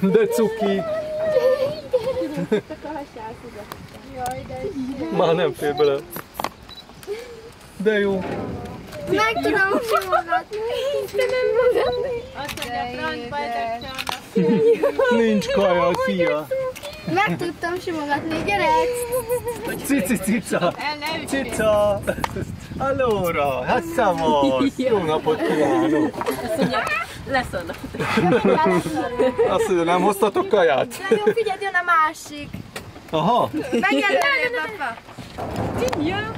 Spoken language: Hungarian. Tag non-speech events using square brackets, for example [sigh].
De cuki. Már nem fér bele. De jó. Meg tudom simogatni. Istenem magam. Azt mondja, francba ezek csalnak. Nincs kaja, szia. Meg tudtam simogatni, gyerek! Cici cica. Cica. Allora, hát szavasz. [laughs] Jó napot kívánok. Lesz oda. Azt mondja, nem hoztatok kaját? De jó, figyeld, jön a másik. Aha. Megjelölő, papa. Ja.